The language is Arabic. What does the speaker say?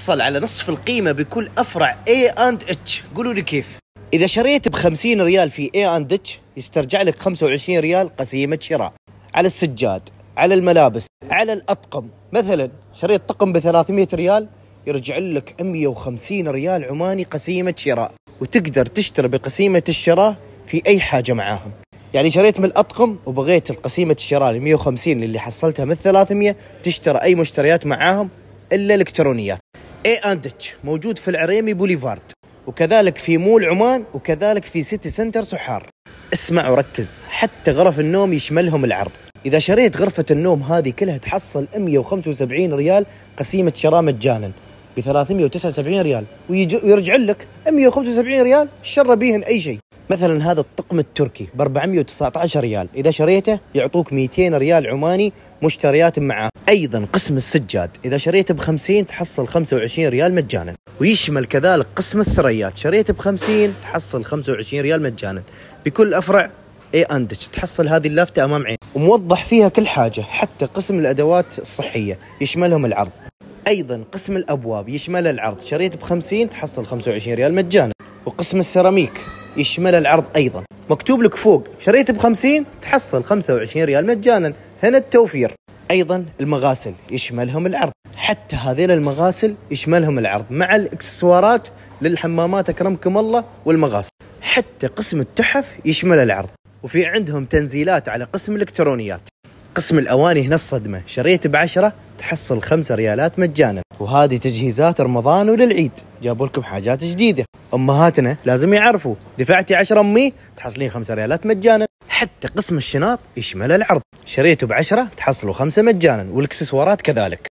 تحصل على نصف القيمة بكل أفرع A and H. قولوا لي كيف. إذا شريت ب 50 ريال في A and H يسترجع لك 25 ريال قسيمة شراء. على السجاد على الملابس على الأطقم. مثلا شريت طقم ب 300 ريال يرجع لك 150 ريال عماني قسيمة شراء. وتقدر تشتري بقسيمة الشراء في أي حاجة معاهم. يعني شريت من الأطقم وبغيت القسيمة الشراء ل 150 اللي حصلتها من 300 تشتري أي مشتريات معاهم إلا الإلكترونيات. اي اند اتش موجود في العريمي بوليفارد. وكذلك في مول عمان وكذلك في سيتي سنتر سحار. اسمع وركز حتى غرف النوم يشملهم العرض. إذا شريت غرفة النوم هذه كلها تحصل 175 ريال قسيمة شراء مجانا ب 379 ريال ويرجع لك 175 ريال اشتر بيهن أي شيء. مثلا هذا الطقم التركي ب 419 ريال. إذا شريته يعطوك 200 ريال عماني مشتريات معاه أيضا قسم السجاد. إذا شريته ب 50 تحصل 25 ريال مجانا. ويشمل كذلك قسم الثريات. شريته ب 50 تحصل 25 ريال مجانا. بكل أفرع اي اندش تحصل هذه اللافته أمام عين. وموضح فيها كل حاجة حتى قسم الأدوات الصحية. يشملهم العرض. أيضا قسم الأبواب. يشمل العرض. شريت ب 50 تحصل 25 ريال مجانا. وقسم السيراميك. يشمل العرض أيضا. مكتوب لك فوق شريت ب 50 تحصل 25 ريال مجانا. هنا التوفير. أيضا المغاسل يشملهم العرض. حتى هذيل المغاسل يشملهم العرض مع الإكسسوارات للحمامات أكرمكم الله والمغاسل. حتى قسم التحف يشمل العرض. وفي عندهم تنزيلات على قسم الإلكترونيات. قسم الأواني هنا الصدمة. شريت بعشرة تحصل خمسة ريالات مجانا. وهذه تجهيزات رمضان وللعيد. جابوا لكم حاجات جديدة. أمهاتنا لازم يعرفوا. دفعتي 10 أمي تحصلين خمسة ريالات مجانا. حتى قسم الشناط يشمل العرض. شريته بعشرة تحصلوا خمسة مجانا. والإكسسوارات كذلك.